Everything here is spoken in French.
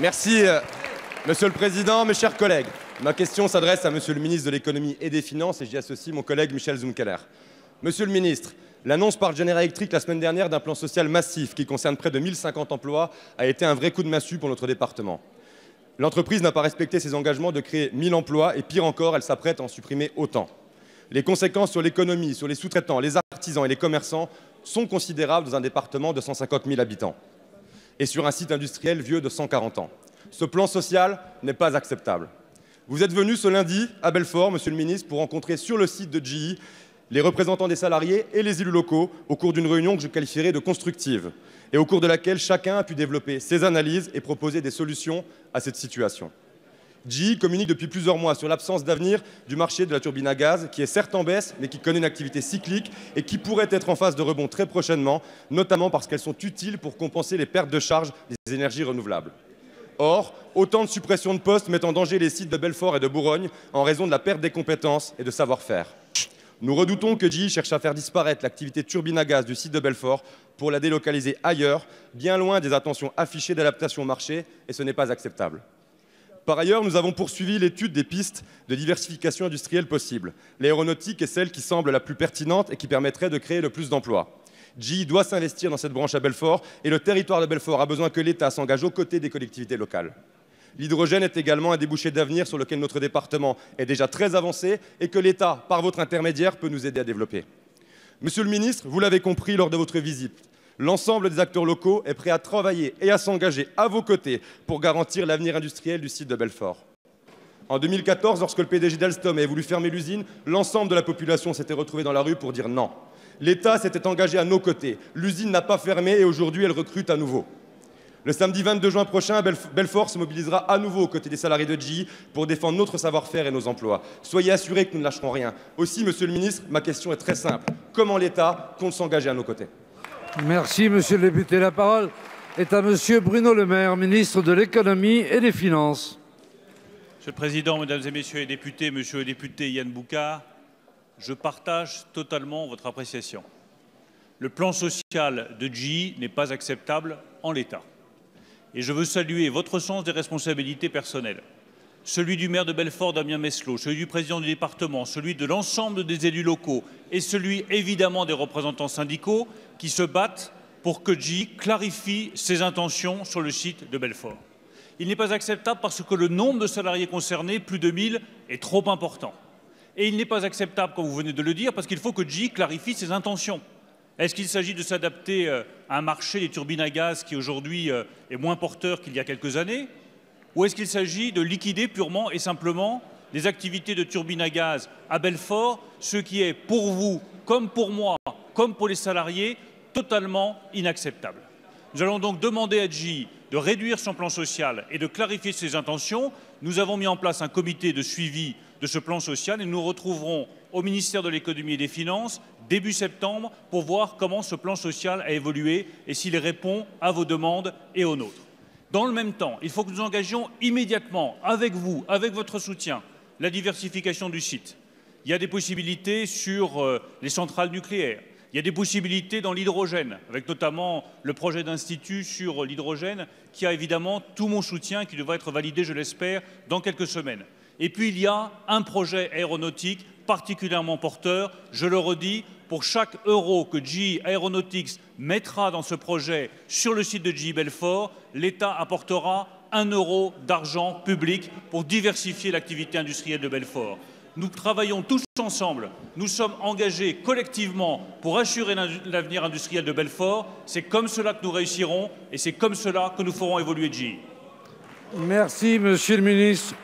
Merci, euh, Monsieur le Président, mes chers collègues. Ma question s'adresse à Monsieur le ministre de l'Économie et des Finances et j'y associe mon collègue Michel Zumkeller. Monsieur le ministre, l'annonce par General Electric la semaine dernière d'un plan social massif qui concerne près de 1050 emplois a été un vrai coup de massue pour notre département. L'entreprise n'a pas respecté ses engagements de créer 1000 emplois et pire encore, elle s'apprête à en supprimer autant. Les conséquences sur l'économie, sur les sous-traitants, les artisans et les commerçants sont considérables dans un département de 150 000 habitants et sur un site industriel vieux de 140 ans. Ce plan social n'est pas acceptable. Vous êtes venu ce lundi à Belfort, Monsieur le ministre, pour rencontrer sur le site de GE les représentants des salariés et les élus locaux au cours d'une réunion que je qualifierais de constructive et au cours de laquelle chacun a pu développer ses analyses et proposer des solutions à cette situation. GE communique depuis plusieurs mois sur l'absence d'avenir du marché de la turbine à gaz, qui est certes en baisse, mais qui connaît une activité cyclique et qui pourrait être en phase de rebond très prochainement, notamment parce qu'elles sont utiles pour compenser les pertes de charge des énergies renouvelables. Or, autant de suppressions de postes mettent en danger les sites de Belfort et de Bourgogne en raison de la perte des compétences et de savoir-faire. Nous redoutons que GE cherche à faire disparaître l'activité turbine à gaz du site de Belfort pour la délocaliser ailleurs, bien loin des attentions affichées d'adaptation au marché, et ce n'est pas acceptable. Par ailleurs, nous avons poursuivi l'étude des pistes de diversification industrielle possibles. L'aéronautique est celle qui semble la plus pertinente et qui permettrait de créer le plus d'emplois. GE doit s'investir dans cette branche à Belfort et le territoire de Belfort a besoin que l'État s'engage aux côtés des collectivités locales. L'hydrogène est également un débouché d'avenir sur lequel notre département est déjà très avancé et que l'État, par votre intermédiaire, peut nous aider à développer. Monsieur le ministre, vous l'avez compris lors de votre visite, L'ensemble des acteurs locaux est prêt à travailler et à s'engager à vos côtés pour garantir l'avenir industriel du site de Belfort. En 2014, lorsque le PDG d'Alstom a voulu fermer l'usine, l'ensemble de la population s'était retrouvée dans la rue pour dire non. L'État s'était engagé à nos côtés. L'usine n'a pas fermé et aujourd'hui, elle recrute à nouveau. Le samedi 22 juin prochain, Belfort se mobilisera à nouveau aux côtés des salariés de GE pour défendre notre savoir-faire et nos emplois. Soyez assurés que nous ne lâcherons rien. Aussi, Monsieur le ministre, ma question est très simple. Comment l'État compte s'engager à nos côtés? Merci, monsieur le député. La parole est à monsieur Bruno Le Maire, ministre de l'économie et des finances. Monsieur le Président, Mesdames et Messieurs les députés, Monsieur le député Yann Bouka, je partage totalement votre appréciation. Le plan social de GE n'est pas acceptable en l'état. Et je veux saluer votre sens des responsabilités personnelles celui du maire de Belfort, Damien Meslot, celui du président du département, celui de l'ensemble des élus locaux et celui évidemment des représentants syndicaux qui se battent pour que J clarifie ses intentions sur le site de Belfort. Il n'est pas acceptable parce que le nombre de salariés concernés, plus de 1000, est trop important. Et il n'est pas acceptable, comme vous venez de le dire, parce qu'il faut que J clarifie ses intentions. Est-ce qu'il s'agit de s'adapter euh, à un marché des turbines à gaz qui aujourd'hui euh, est moins porteur qu'il y a quelques années ou est-ce qu'il s'agit de liquider purement et simplement des activités de turbine à gaz à Belfort, ce qui est pour vous, comme pour moi, comme pour les salariés, totalement inacceptable? Nous allons donc demander à GE de réduire son plan social et de clarifier ses intentions. Nous avons mis en place un comité de suivi de ce plan social et nous nous retrouverons au ministère de l'économie et des finances début septembre pour voir comment ce plan social a évolué et s'il répond à vos demandes et aux nôtres. Dans le même temps, il faut que nous engagions immédiatement, avec vous, avec votre soutien, la diversification du site. Il y a des possibilités sur euh, les centrales nucléaires. Il y a des possibilités dans l'hydrogène, avec notamment le projet d'institut sur l'hydrogène, qui a évidemment tout mon soutien, qui devrait être validé, je l'espère, dans quelques semaines. Et puis il y a un projet aéronautique particulièrement porteur, je le redis, pour chaque euro que GE Aeronautics mettra dans ce projet sur le site de GE Belfort, l'État apportera un euro d'argent public pour diversifier l'activité industrielle de Belfort. Nous travaillons tous ensemble, nous sommes engagés collectivement pour assurer l'avenir industriel de Belfort. C'est comme cela que nous réussirons et c'est comme cela que nous ferons évoluer GE. Merci, Monsieur le Ministre.